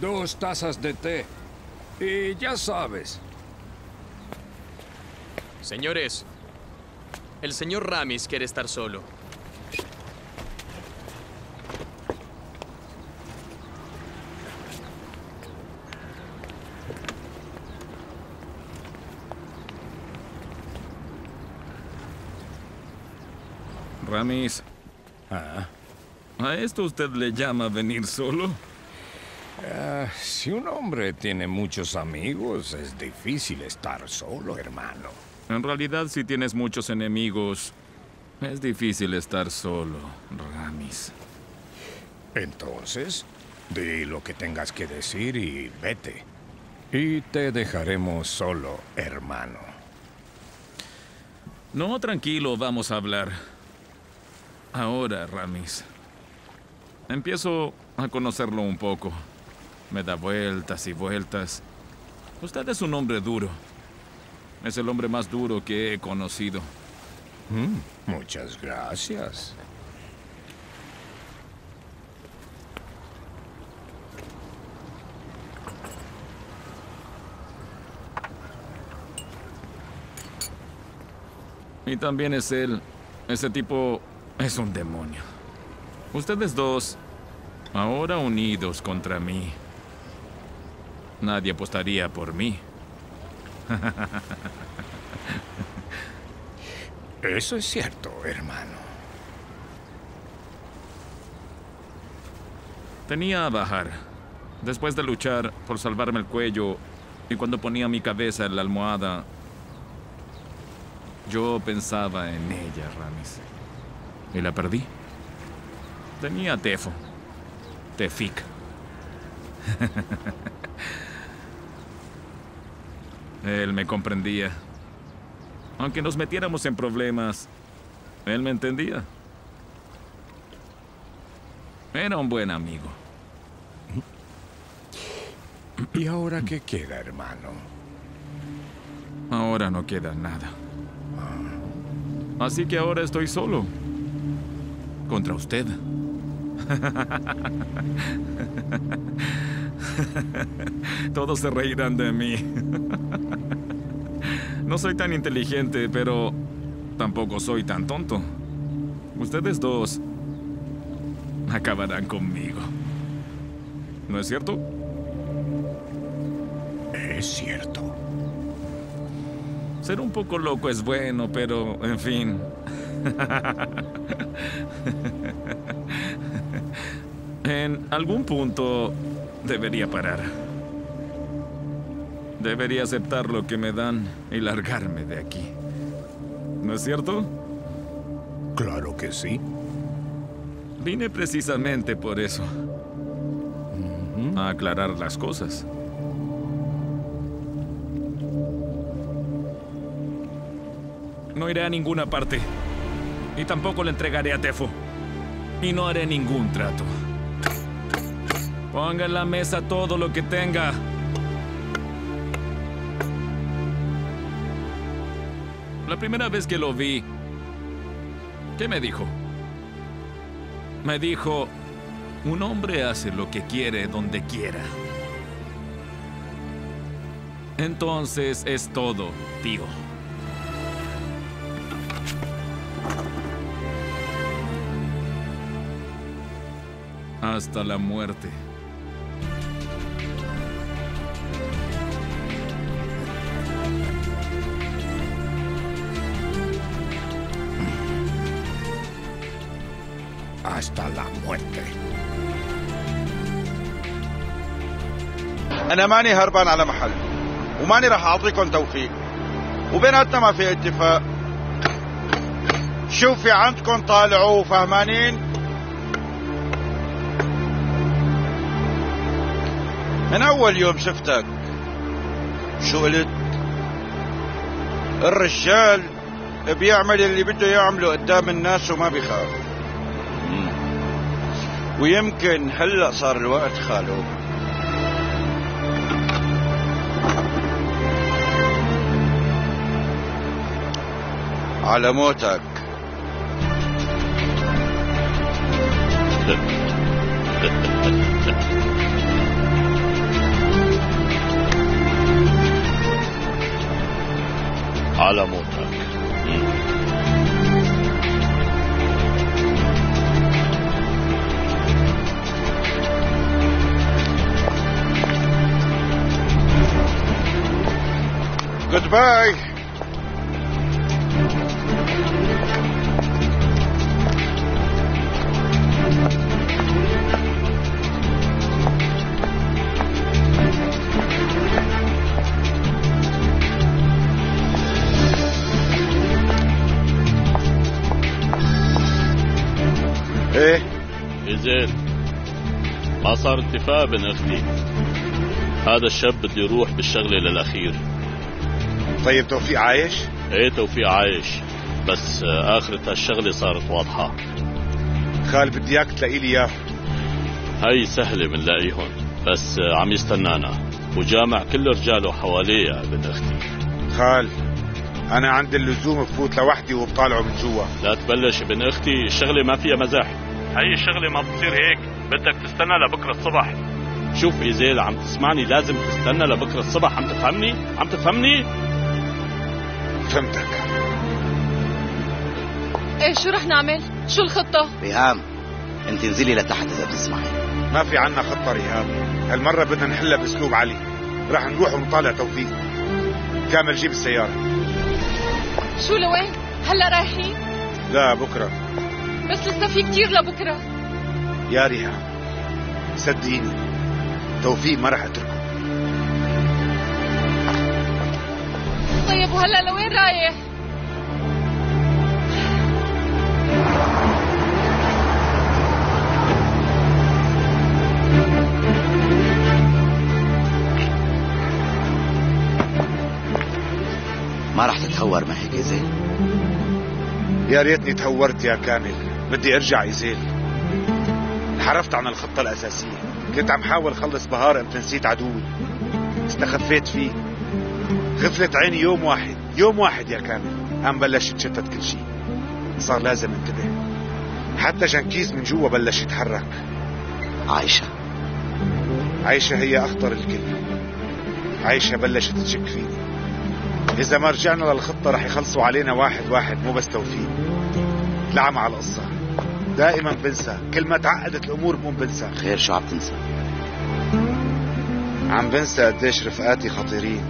Dos tazas de té. Y ya sabes. Señores, el señor Ramis quiere estar solo. Ramis, Ah, ¿a esto usted le llama venir solo? Ah, si un hombre tiene muchos amigos, es difícil estar solo, hermano. En realidad, si tienes muchos enemigos, es difícil estar solo, Ramis. Entonces, di lo que tengas que decir y vete. Y te dejaremos solo, hermano. No, tranquilo, vamos a hablar. Ahora, Ramis. Empiezo a conocerlo un poco. Me da vueltas y vueltas. Usted es un hombre duro. Es el hombre más duro que he conocido. Mm, muchas gracias. Y también es él. Ese tipo es un demonio. Ustedes dos, ahora unidos contra mí. Nadie apostaría por mí. Eso es cierto, hermano. Tenía a bajar. Después de luchar por salvarme el cuello y cuando ponía mi cabeza en la almohada, yo pensaba en ella, Ramis. Y la perdí. Tenía a Tefo. Tefik. Él me comprendía. Aunque nos metiéramos en problemas, él me entendía. Era un buen amigo. ¿Y ahora qué queda, hermano? Ahora no queda nada. Así que ahora estoy solo. Contra usted. Todos se reirán de mí. No soy tan inteligente, pero tampoco soy tan tonto. Ustedes dos acabarán conmigo. ¿No es cierto? Es cierto. Ser un poco loco es bueno, pero, en fin. en algún punto debería parar. Debería aceptar lo que me dan y largarme de aquí. ¿No es cierto? Claro que sí. Vine precisamente por eso. A aclarar las cosas. No iré a ninguna parte. Y tampoco le entregaré a Tefo. Y no haré ningún trato. Ponga en la mesa todo lo que tenga. La primera vez que lo vi, ¿qué me dijo? Me dijo, un hombre hace lo que quiere donde quiera. Entonces es todo, tío. Hasta la muerte. Hasta la muerte. أنا ماني هربان على محل وماني راح أعطيكم توفيق. وبيناتنا ما في اتفاق. شوف في عندكم طالعوا فهمانين؟ من أول يوم شفتك. شو قلت؟ الرجال بيعمل اللي بده يعمله قدام الناس وما بيخاف. ويمكن هلا صار الوقت خالو على موتك. على موتك. Goodbye. إيه؟ إزيل ما صار اتفاق بين أختي. هذا الشاب بده يروح بالشغلة للأخير. طيب توفيق عايش؟ إيه توفيق عايش. بس آخرة هالشغلة صارت واضحة. خال بدي إياك تلاقي لي اياه هاي سهلة بنلاقيهم بس عم يستنانا. وجامع كل رجاله حواليه يا ابن أختي. خال أنا عندي اللزوم بفوت لوحدي وبطالعه من جوا. لا تبلش ابن أختي الشغلة ما فيها مزاح. هاي الشغلة ما بتصير هيك. بدك تستنى لبكرة الصبح. شوف إيزيل عم تسمعني لازم تستنى لبكرة الصبح. عم تفهمني؟ عم تفهمني؟ فهمتك. إيه شو رح نعمل؟ شو الخطة؟ ريهام أنت انزلي لتحت إذا بتسمعي. ما في عنا خطة رهاب هالمرة بدنا نحلها بأسلوب علي. رح نروح ونطالع توفيق. كامل جيب السيارة. شو لوين؟ هلا رايحين؟ لا بكرة. بس لسه في كتير لبكرة. يا ريهام صدقيني توفيق ما رح أتركه. طيب وهلا لوين رايح؟ ما رح تتهور ما هيك زين يا ريتني تهورت يا كامل. بدي ارجع إيزيل. انحرفت عن الخطة الأساسية. كنت عم حاول خلص بهار إمتى نسيت عدوي. استخفيت فيه. غفلت عيني يوم واحد. يوم واحد يا كامل. قام بلش يتشتت كل شيء صار لازم انتبه. حتى جنكيز من جوا بلش يتحرك. عايشة. عايشة هي أخطر الكل. عايشة بلشت تشك فيني. إذا ما رجعنا للخطة رح يخلصوا علينا واحد واحد مو بس توفيق. لعم على القصة. دائما بنسى. كل ما تعقدت الأمور بقوم بنسى. خير شو عم تنسى؟ عم بنسى قديش رفقاتي خطيرين.